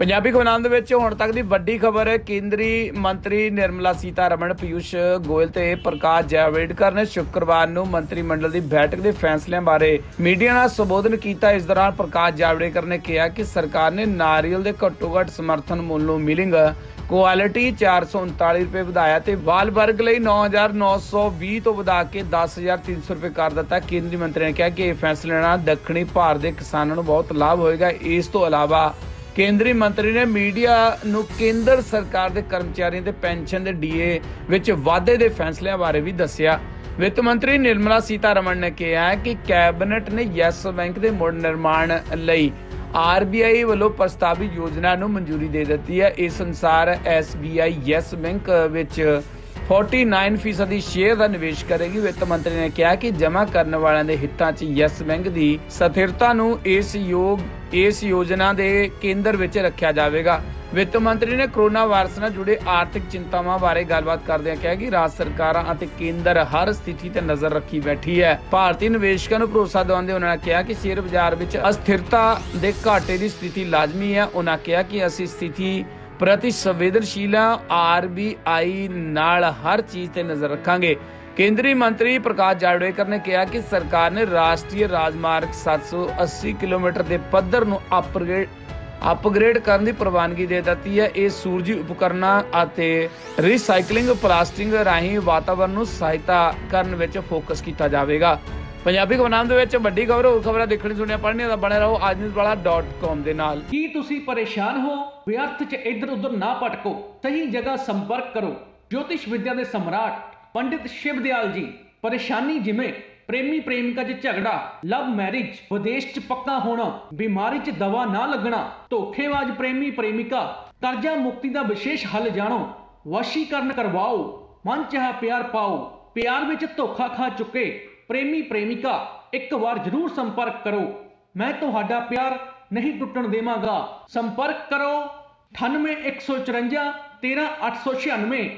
ਪੰਜਾਬੀ ਖਬਰਾਂ ਦੇ ਵਿੱਚ ਹੁਣ ਤੱਕ ਦੀ ਵੱਡੀ ਖਬਰ ਹੈ ਕੇਂਦਰੀ ਮੰਤਰੀ ਨਿਰਮਲਾ ਸੀਤਾਰਮਣ ਪਿਊਸ਼ ਗੋਇਲ ਤੇ ਪ੍ਰਕਾਸ਼ ਜਾਵੜੇਕਰ ਨੇ ਸ਼ੁੱਕਰਵਾਰ ਨੂੰ ਮੰਤਰੀ ਮੰਡਲ ਦੀ ਬੈਠਕ ਦੇ ਫੈਸਲਿਆਂ ਬਾਰੇ ਮੀਡੀਆ ਨਾਲ ਸੰਬੋਧਨ ਕੀਤਾ। ਇਸ ਦੌਰਾਨ ਪ੍ਰਕਾਸ਼ ਜਾਵੜੇਕਰ ਨੇ ਕਿਹਾ ਕਿ ਸਰਕਾਰ ਨੇ ਨਾਰੀਅਲ ਦੇ ਘੱਟੋ-ਘੱਟ ਸਮਰਥਨ ਮੁੱਲ ਨੂੰ ਮਿਲਿੰਗ ਕੁਆਲਿਟੀ 439 ਰੁਪਏ ਵਧਾਇਆ ਤੇ ਵਾਲਬਰਗ ਲਈ 9920 ਤੋਂ ਵਧਾ ਕੇ 10300 ਰੁਪਏ ਕਰ ਦਿੱਤਾ। ਕੇਂਦਰੀ ਮੰਤਰੀ ਨੇ ਕਿਹਾ ਕਿ ਇਹ ਫੈਸਲੇ ਨਾਲ ਦੱਖਣੀ ਭਾਰਤ ਦੇ ਕਿਸਾਨਾਂ ਨੂੰ ਬਹੁਤ ਲਾਭ ਹੋਏਗਾ। ਇਸ ਤੋਂ ਇਲਾਵਾ ਕੇਂਦਰੀ ਮੰਤਰੀ ਨੇ ਮੀਡੀਆ ਨੂੰ ਕੇਂਦਰ ਸਰਕਾਰ ਦੇ ਕਰਮਚਾਰੀਆਂ ਦੇ ਪੈਨਸ਼ਨ ਦੇ ਡੀਏ ਵਿੱਚ ਵਾਧੇ ਦੇ ਫੈਸਲਿਆਂ ਬਾਰੇ ਵੀ ਦੱਸਿਆ। ਵਿੱਤ ਮੰਤਰੀ ਨਿਰਮਲਾ ਸੀਤਾਰਮਣ ਨੇ ਕਿਹਾ ਕਿ ਕੈਬਨਿਟ ਨੇ ਯੈਸ ਬੈਂਕ ਦੇ ਮੁੜ ਨਿਰਮਾਣ ਲਈ ਆਰਬੀਆਈ ਵੱਲੋਂ ਪ੍ਰਸਤਾਵਿਤ ਯੋਜਨਾ ਨੂੰ ਮਨਜ਼ੂਰੀ ਦੇ ਦਿੱਤੀ ਹੈ। ਇਸ ਅਨੁਸਾਰ ਐਸਬੀਆਈ ਯੈਸ ਬੈਂਕ ਵਿੱਚ 49% ਦੀ ਸ਼ੇਅਰ ਦਾ ਨਿਵੇਸ਼ ਕਰੇਗੀ। ਵਿੱਤ ਮੰਤਰੀ ਨੇ ਕਿਹਾ ਕਿ ਜਮ੍ਹਾਂ ਕਰਨ ਵਾਲਿਆਂ ਦੇ ਹਿੱਤਾਂ 'ਚ ਯੈਸ ਬੈਂਕ ਦੀ ਸਥਿਰਤਾ ਨੂੰ ਇਸ ਯੋਗ ਇਸ ਯੋਜਨਾ ਦੇ ਕੇਂਦਰ ਵਿੱਚ ਰੱਖਿਆ ਜਾਵੇਗਾ। ਵਿੱਤ ਮੰਤਰੀ ਨੇ ਕਰੋਨਾ ਵਾਇਰਸ ਨਾਲ ਜੁੜੇ ਆਰਥਿਕ ਚਿੰਤਾਵਾਂ ਬਾਰੇ ਗੱਲਬਾਤ ਕਰਦਿਆਂ ਕਿਹਾ ਕਿ ਰਾਜ ਸਰਕਾਰਾਂ ਅਤੇ ਕੇਂਦਰ ਹਰ ਸਥਿਤੀ ਤੇ ਨਜ਼ਰ ਰੱਖੀ ਬੈਠੀ ਹੈ। ਭਾਰਤੀ ਨਿਵੇਸ਼ਕਾਂ ਨੂੰ ਭਰੋਸਾ ਦਿਵਾਉਂਦੇ ਉਹਨਾਂ ਨੇ ਕਿਹਾ ਕਿ ਸ਼ੇਅਰ ਬਾਜ਼ਾਰ ਵਿੱਚ ਅਸਥਿਰਤਾ ਦੇ ਘਾਟੇ ਦੀ ਸਥਿਤੀ ਲਾਜ਼ਮੀ ਹੈ। ਉਹਨਾਂ ਕਿਹਾ ਕਿ ਅਸੀਂ ਸਥਿਤੀ ਪ੍ਰਤੀ ਸੰਵੇਦਨਸ਼ੀਲ ਹਾਂ। ਆਰਬੀਆਈ ਨਾਲ ਹਰ ਚੀਜ਼ ਤੇ ਨਜ਼ਰ ਰੱਖਾਂਗੇ। ਕੇਂਦਰੀ ਮੰਤਰੀ ਪ੍ਰਕਾਸ਼ ਜਾਵੜੇਕਰ ਨੇ ਕਿਹਾ ਕਿ ਸਰਕਾਰ ਨੇ ਰਾਸ਼ਟਰੀ ਰਾਜਮਾਰਗ 780 ਕਿਲੋਮੀਟਰ ਦੇ ਪੱਧਰ ਨੂੰ ਅਪਗ੍ਰੇਡ ਅਪਗ੍ਰੇਡ ਕਰਨ ਦੀ ਪ੍ਰਵਾਨਗੀ ਦੇ ਦਿੱਤੀ ਹੈ। ਇਹ ਸੂਰਜੀ ਉਪਕਰਨਾਂ ਅਤੇ ਰੀਸਾਈਕਲਿੰਗ ਪਲਾਸਟਿਕ ਰਾਹੀਂ ਵਾਤਾਵਰਣ ਨੂੰ ਸਹਾਇਤਾ ਕਰਨ ਵਿੱਚ ਫੋਕਸ ਕੀਤਾ ਜਾਵੇਗਾ। ਪੰਜਾਬੀ ਖਬਰਾਂ ਦੇ ਵਿੱਚ ਵੱਡੀ ਖਬਰ, ਹੋਰ ਖਬਰਾਂ ਦੇਖਣੀ ਸੁਣੀਆਂ, ਪੜ੍ਹਨੀਆਂ ਤਾਂ ਬਣੇ ਰਹੋ ajnewswala.com ਦੇ ਨਾਲ। ਕੀ ਤੁਸੀਂ ਪਰੇਸ਼ਾਨ ਹੋ? ਵਿਅਰਥ 'ਚ ਇੱਧਰ ਉੱਧਰ ਨਾ ਭਟਕੋ। ਸਹੀ ਜਗ੍ਹਾ ਸੰਪਰਕ ਕਰੋ। ਜੋਤਿਸ਼ ਵਿਦਿਆ ਦੇ ਸਮਰਾਟ ਪੰਡਿਤ ਸ਼ਿਵਦਿਆਲ ਜੀ, ਪਰੇਸ਼ਾਨੀ ਜਿਵੇਂ ਪ੍ਰੇਮੀ ਪ੍ਰੇਮਿਕਾ 'ਚ ਝਗੜਾ, ਲਵ ਮੈਰਿਜ, ਵਿਦੇਸ਼ 'ਚ ਪੱਕਾ ਹੋਣਾ, ਬਿਮਾਰੀ 'ਚ ਦਵਾ ਨਾ ਲੱਗਣਾ, ਧੋਖੇਬਾਜ਼ ਪ੍ਰੇਮੀ ਪ੍ਰੇਮਿਕਾ, ਕਰਜ਼ਾ ਮੁਕਤੀ ਦਾ ਵਿਸ਼ੇਸ਼ ਹੱਲ ਜਾਣੋ, ਵਸ਼ੀਕਰਨ ਕਰਵਾਓ, ਮਨ ਚਾਹਾ ਪਿਆਰ ਪਾਓ, ਪਿਆਰ ਵਿੱਚ ਧੋਖਾ ਖਾ ਚੁੱਕੇ, ਪ੍ਰੇਮੀ ਪ੍ਰੇਮਿਕਾ, ਇੱਕ ਵਾਰ ਜ਼ਰੂਰ ਸੰਪਰਕ ਕਰੋ, ਮੈਂ ਤੁਹਾਡਾ ਪਿਆਰ ਨਹੀਂ ਟੁੱਟਣ ਦੇਵਾਂਗਾ, ਸੰਪਰਕ ਕਰੋ 98154 13896